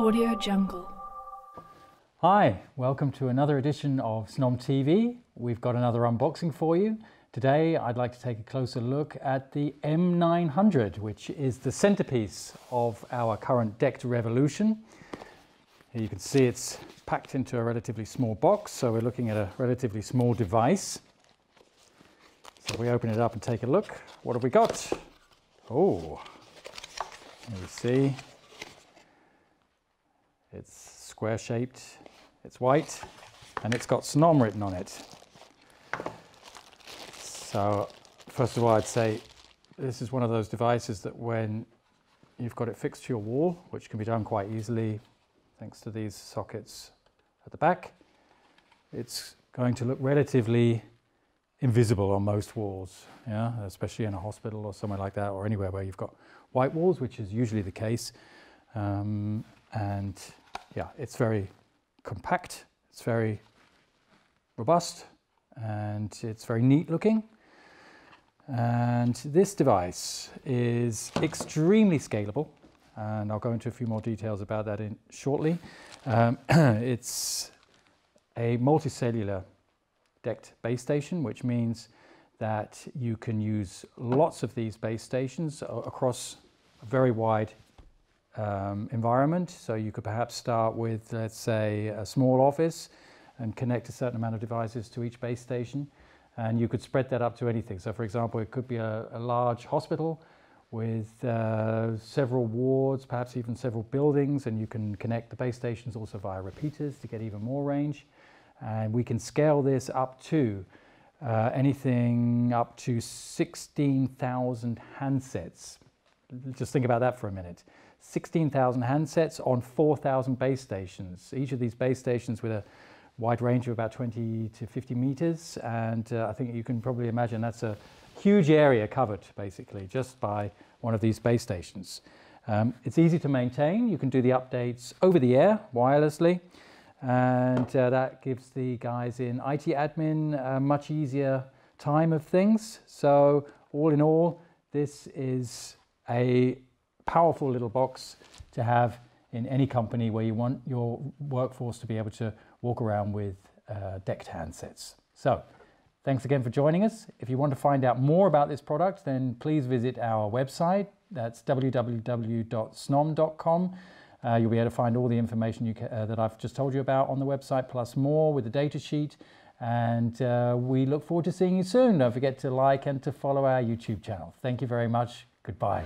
Audio Jungle. Hi, welcome to another edition of Snom TV. We've got another unboxing for you. Today I'd like to take a closer look at the M900, which is the centerpiece of our current DECT revolution. Here you can see it's packed into a relatively small box, so we're looking at a relatively small device. So we open it up and take a look. What have we got? Oh, you see it's square shaped, it's white, and it's got SNOM written on it. So first of all, I'd say this is one of those devices that when you've got it fixed to your wall, which can be done quite easily thanks to these sockets at the back, it's going to look relatively invisible on most walls, yeah, especially in a hospital or somewhere like that, or anywhere where you've got white walls, which is usually the case. Um, and yeah, it's very compact, it's very robust, and it's very neat looking. And this device is extremely scalable, and I'll go into a few more details about that in shortly. Um, it's a multicellular DECT base station, which means that you can use lots of these base stations across a very wide um, environment. So you could perhaps start with, let's say, a small office and connect a certain amount of devices to each base station. And you could spread that up to anything. So for example, it could be a, a large hospital with uh, several wards, perhaps even several buildings, and you can connect the base stations also via repeaters to get even more range. And we can scale this up to uh, anything up to 16,000 handsets. Just think about that for a minute. 16,000 handsets on 4,000 base stations. Each of these base stations with a wide range of about 20 to 50 meters. And uh, I think you can probably imagine that's a huge area covered basically just by one of these base stations. Um, it's easy to maintain. You can do the updates over the air wirelessly. And uh, that gives the guys in IT admin a much easier time of things. So all in all, this is a powerful little box to have in any company where you want your workforce to be able to walk around with uh, DECT handsets. So thanks again for joining us. If you want to find out more about this product, then please visit our website. That's www.snom.com. Uh, you'll be able to find all the information uh, that I've just told you about on the website, plus more with the data sheet. And uh, we look forward to seeing you soon. Don't forget to like and to follow our YouTube channel. Thank you very much. Goodbye.